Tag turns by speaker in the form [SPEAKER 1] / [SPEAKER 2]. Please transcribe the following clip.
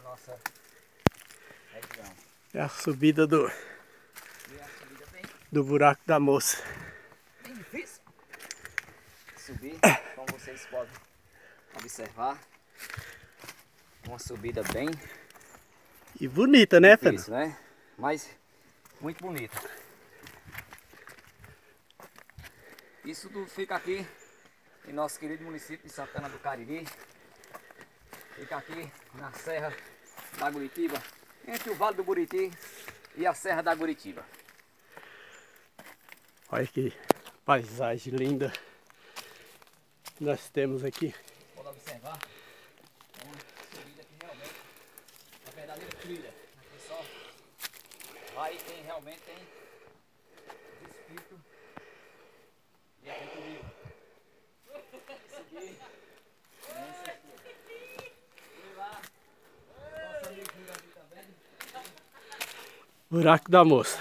[SPEAKER 1] da nossa região.
[SPEAKER 2] É a subida do,
[SPEAKER 1] é a subida bem,
[SPEAKER 2] do buraco da moça.
[SPEAKER 1] bem difícil. Subir, como vocês podem observar. Uma subida bem
[SPEAKER 2] E bonita, né, Fernando?
[SPEAKER 1] difícil, né? Mas muito bonita. Isso tudo fica aqui em nosso querido município de Santana do Cariri. Fica aqui na Serra da Guritiba, entre o Vale do Buriti e a Serra da Guritiba.
[SPEAKER 2] Olha que paisagem linda nós temos aqui.
[SPEAKER 1] Pode observar, é uma subida que realmente é verdadeira trilha. Aqui só vai quem realmente tem
[SPEAKER 2] Buraco da moça.